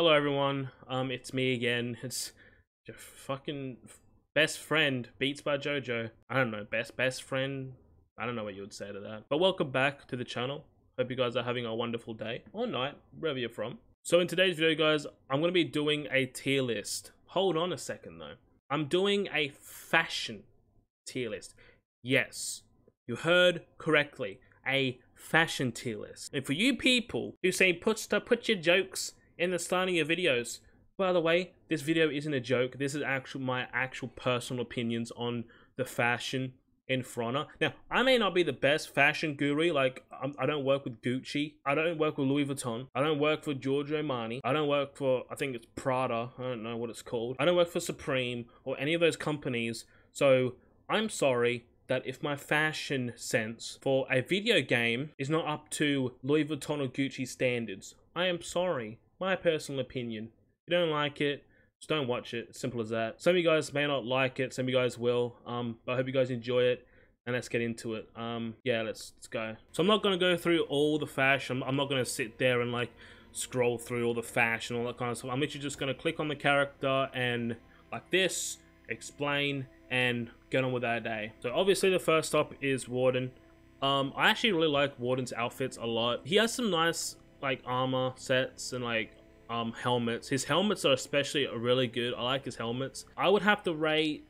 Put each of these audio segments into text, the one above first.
Hello everyone, um, it's me again. It's your fucking best friend, Beats by Jojo. I don't know, best best friend. I don't know what you would say to that. But welcome back to the channel. Hope you guys are having a wonderful day or night, wherever you're from. So in today's video, guys, I'm gonna be doing a tier list. Hold on a second though. I'm doing a fashion tier list. Yes, you heard correctly. A fashion tier list. And for you people who say put put your jokes in the starting of videos. By the way, this video isn't a joke. This is actual my actual personal opinions on the fashion in For Honor. Now, I may not be the best fashion guru. Like, I'm, I do not work with Gucci. I don't work with Louis Vuitton. I don't work for Giorgio Armani. I don't work for, I think it's Prada. I don't know what it's called. I don't work for Supreme or any of those companies. So, I'm sorry that if my fashion sense for a video game is not up to Louis Vuitton or Gucci standards, I am sorry. My personal opinion. If you don't like it, just don't watch it. Simple as that. Some of you guys may not like it. Some of you guys will. Um, but I hope you guys enjoy it. And let's get into it. Um, yeah, let's, let's go. So I'm not going to go through all the fashion. I'm not going to sit there and like scroll through all the fashion, and all that kind of stuff. I'm literally just going to click on the character and like this, explain, and get on with our day. So obviously the first stop is Warden. Um, I actually really like Warden's outfits a lot. He has some nice like armor sets and like um helmets. His helmets are especially really good. I like his helmets. I would have to rate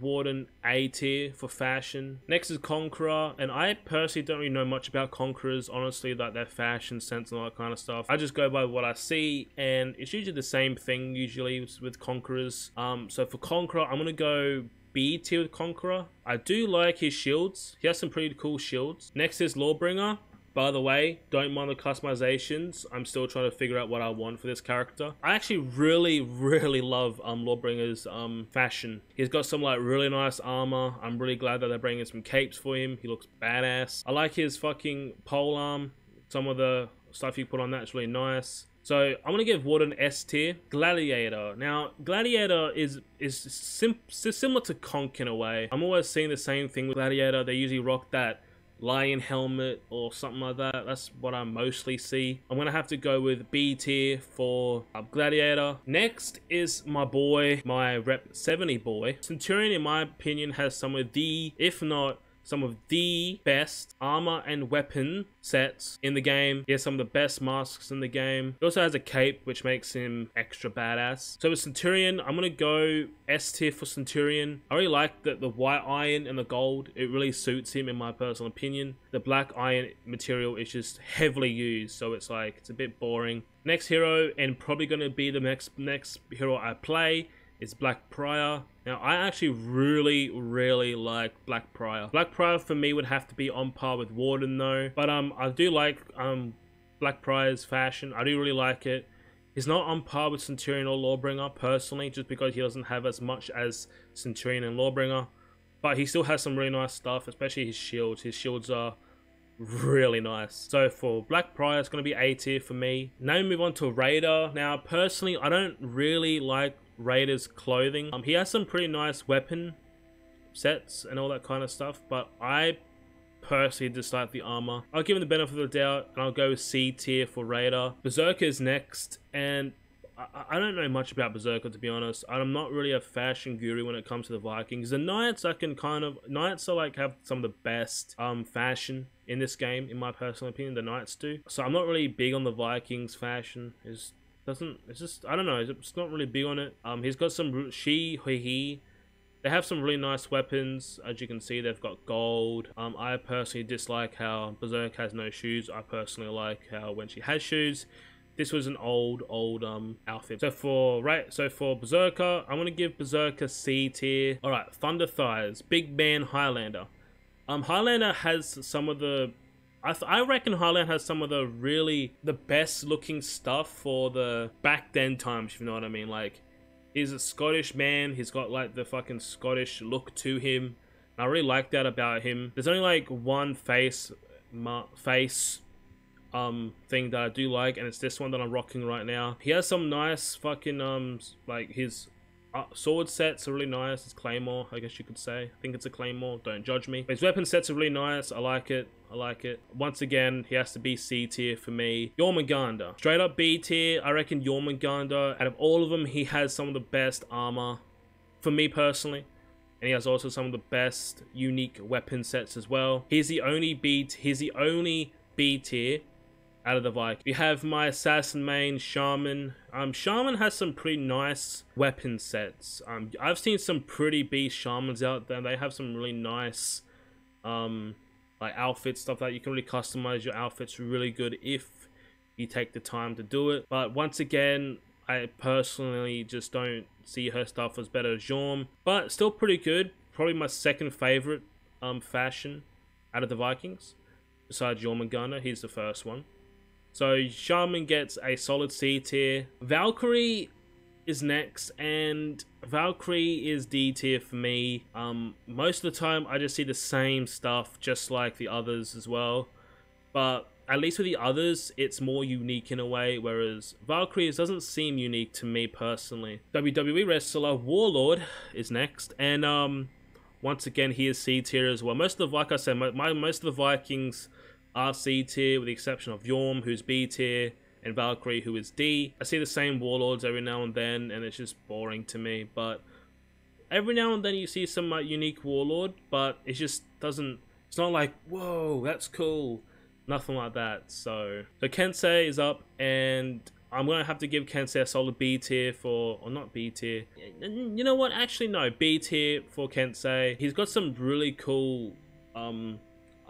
Warden A tier for fashion. Next is Conqueror, and I personally don't really know much about Conquerors, honestly, like their fashion sense and all that kind of stuff. I just go by what I see, and it's usually the same thing usually with Conquerors. Um, so for Conqueror, I'm gonna go B tier with Conqueror. I do like his shields. He has some pretty cool shields. Next is Lawbringer. By the way, don't mind the customizations. I'm still trying to figure out what I want for this character. I actually really, really love um, Lawbringer's um, fashion. He's got some like really nice armor. I'm really glad that they're bringing some capes for him. He looks badass. I like his fucking pole arm. Some of the stuff you put on that's really nice. So I'm gonna give Warden S tier. Gladiator. Now, Gladiator is is sim similar to Conk in a way. I'm always seeing the same thing with Gladiator. They usually rock that lion helmet or something like that. That's what I mostly see. I'm gonna have to go with B tier for uh, Gladiator. Next is my boy, my Rep 70 boy. Centurion, in my opinion, has some of the, if not some of the best armor and weapon sets in the game. He has some of the best masks in the game. He also has a cape, which makes him extra badass. So with Centurion, I'm going to go S tier for Centurion. I really like that the white iron and the gold. It really suits him in my personal opinion. The black iron material is just heavily used, so it's like, it's a bit boring. Next hero, and probably going to be the next next hero I play, is Black Prior. Now, I actually really, really like Black Prior. Black Prior for me would have to be on par with Warden though. But um, I do like um Black Prior's fashion. I do really like it. He's not on par with Centurion or Lawbringer personally, just because he doesn't have as much as Centurion and Lawbringer. But he still has some really nice stuff, especially his shields. His shields are really nice. So for Black Prior, it's going to be A tier for me. Now we move on to Raider. Now, personally, I don't really like Raider's clothing. Um, he has some pretty nice weapon sets and all that kind of stuff, but I personally dislike the armor. I'll give him the benefit of the doubt, and I'll go C tier for Raider. Berserker is next, and I, I don't know much about Berserker to be honest. I'm not really a fashion guru when it comes to the Vikings. The Knights I can kind of Knights are like have some of the best um fashion in this game, in my personal opinion. The Knights do. So I'm not really big on the Vikings fashion. Is doesn't it's just I don't know it's not really big on it. Um he's got some she he they have some really nice weapons. As you can see they've got gold. Um I personally dislike how Berserk has no shoes. I personally like how when she has shoes this was an old old um outfit. So for right so for Berserker I'm gonna give Berserker C tier. All right Thunder Thighs Big Man Highlander. Um Highlander has some of the I, I reckon Highland has some of the really the best looking stuff for the back then times, if you know what I mean. Like, he's a Scottish man. He's got like the fucking Scottish look to him. I really like that about him. There's only like one face, face, um, thing that I do like, and it's this one that I'm rocking right now. He has some nice fucking um, like his uh, sword sets are really nice. It's Claymore, I guess you could say. I think it's a Claymore. Don't judge me. His weapon sets are really nice. I like it. I like it. Once again, he has to be C tier for me. Jormungandr. Straight up B tier. I reckon Jormungandr, out of all of them, he has some of the best armor. For me personally. And he has also some of the best unique weapon sets as well. He's the only B, he's the only B tier out of the Viking. We have my assassin main, Shaman. Um, Shaman has some pretty nice weapon sets. Um, I've seen some pretty beast Shamans out there. They have some really nice, um, like outfit stuff that you can really customize your outfits really good if you take the time to do it. But once again, I personally just don't see her stuff as better as Jorm, but still pretty good. Probably my second favorite um fashion out of the Vikings, besides Jormungandr. He's the first one. So Shaman gets a solid C tier. Valkyrie is next, and Valkyrie is D tier for me. Um, most of the time, I just see the same stuff, just like the others as well. But at least with the others, it's more unique in a way, whereas Valkyrie doesn't seem unique to me personally. WWE wrestler Warlord is next, and um, once again, he is C tier as well. Most of the, like I said, my, my most of the Vikings are C tier, with the exception of Yorm, who's B tier, and Valkyrie, who is D. I see the same warlords every now and then, and it's just boring to me. But every now and then you see some unique warlord, but it just doesn't. It's not like whoa, that's cool. Nothing like that. So, so Kensei is up, and I'm gonna have to give Kensei a solid B tier for, or not B tier. You know what? Actually, no, B tier for Kensei. He's got some really cool um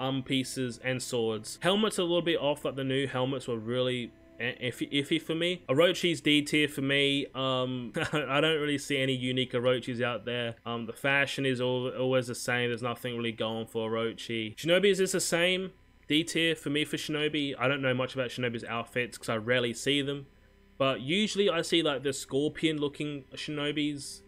arm pieces and swords. Helmets are a little bit off, like the new helmets were really iffy, iffy for me. Orochi's D tier for me. Um, I don't really see any unique Orochis out there. Um, the fashion is all, always the same. There's nothing really going for Orochi. Shinobi is the same. D tier for me for Shinobi. I don't know much about Shinobi's outfits because I rarely see them. But usually I see like the scorpion looking Shinobis.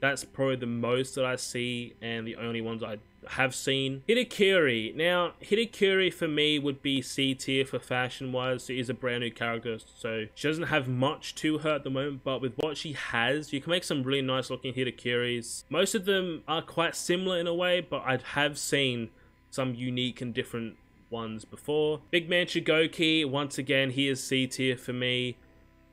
That's probably the most that I see and the only ones I have seen. Hitokiri. Now, Hitokiri for me would be C tier for fashion wise. She is a brand new character, so she doesn't have much to her at the moment, but with what she has, you can make some really nice looking Hitokiris. Most of them are quite similar in a way, but I have seen some unique and different ones before. Big Man Shugoki, once again, he is C tier for me.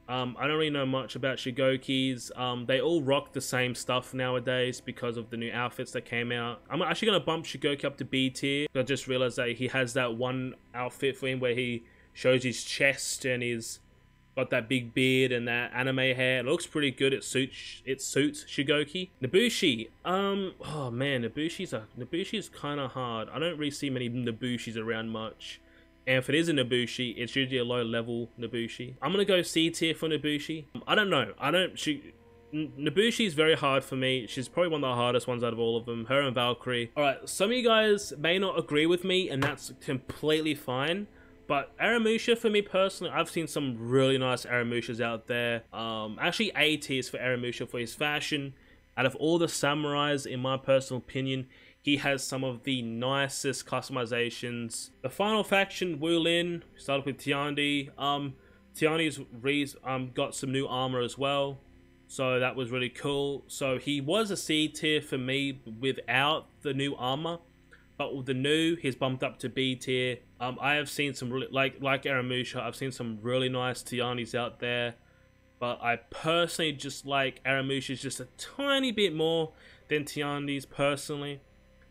Um, I don't really know much about Shugokis. Um, they all rock the same stuff nowadays because of the new outfits that came out. I'm actually going to bump Shugoki up to B tier. I just realized that he has that one outfit for him where he shows his chest and he's got that big beard and that anime hair. It looks pretty good. It suits it suits Shugoki. Nobushi. Um. Oh man, Nobushi's a Nobushi's kind of hard. I don't really see many Nobushis around much. And if it is a Nobushi, it's usually a low level Nobushi. I'm gonna go C tier for Nobushi. I don't know. I don't. She. Nobushi is very hard for me. She's probably one of the hardest ones out of all of them. Her and Valkyrie. Alright, some of you guys may not agree with me, and that's completely fine. But Aramusha, for me personally, I've seen some really nice Aramushas out there. Um, actually, A tiers for Aramusha for his fashion. Out of all the samurais, in my personal opinion, he has some of the nicest customizations. The final faction, Wu Lin, started with Tiandi. Um, Tiandi's um, got some new armor as well. So that was really cool. So he was a C tier for me without the new armor. But with the new, he's bumped up to B tier. Um, I have seen some really, like like Aramusha, I've seen some really nice Tiandis out there. But I personally just like Aramusha's just a tiny bit more than Tiandi's personally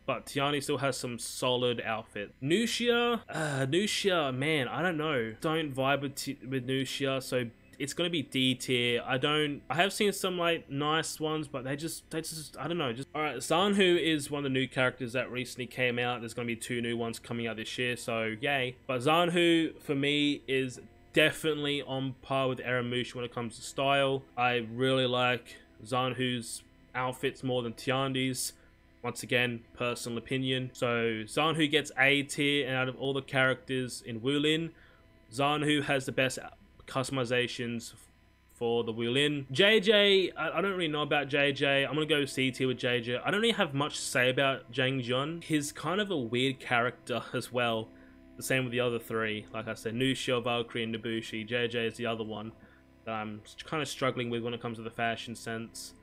but Tiandi still has some solid outfit. Nuxia, uh, Nuxia, man, I don't know. Don't vibe with, T with Nuxia, so it's gonna be D tier. I don't. I have seen some like nice ones, but they just they just I don't know. Just all right. Zhanhu is one of the new characters that recently came out. There's gonna be two new ones coming out this year, so yay. But Zhanhu for me is definitely on par with Aramush when it comes to style. I really like Zhanhu's outfits more than Tiandi's. Once again, personal opinion. So Zhanhu gets A tier, and out of all the characters in Wulin, Zhanhu has the best customizations for the Wu Lin. JJ, I, I, don't really know about JJ. I'm gonna go C tier with JJ. I don't really have much to say about Jiang Jun. He's kind of a weird character as well. The same with the other three. Like I said, Nuxia, Valkyrie, and Nobushi. JJ is the other one that I'm kind of struggling with when it comes to the fashion sense.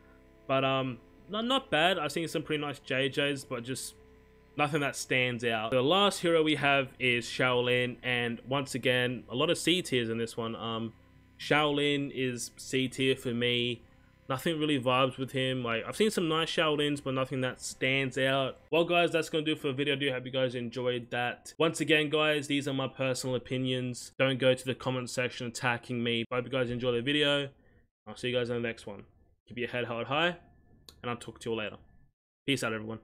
But um, not bad. I've seen some pretty nice JJs, but just nothing that stands out. The last hero we have is Shaolin, and once again, a lot of C tiers in this one. Um, Shaolin is C tier for me. Nothing really vibes with him. Like I've seen some nice Shaolins, but nothing that stands out. Well, guys, that's gonna do for the video. I do hope you guys enjoyed that. Once again, guys, these are my personal opinions. Don't go to the comment section attacking me. I hope you guys enjoy the video. I'll see you guys in the next one. Keep your head held high, and I'll talk to you all later. Peace out, everyone.